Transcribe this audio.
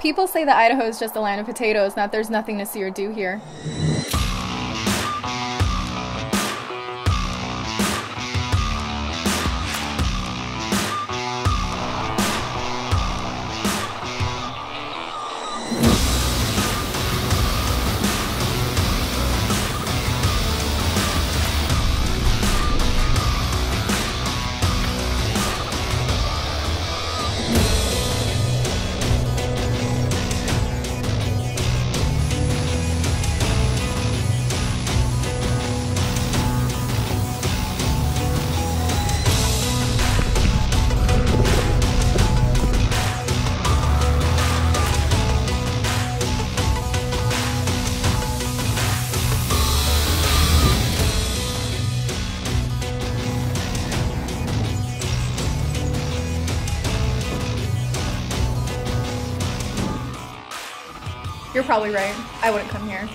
People say that Idaho is just a land of potatoes, that there's nothing to see or do here. You're probably right. I wouldn't come here.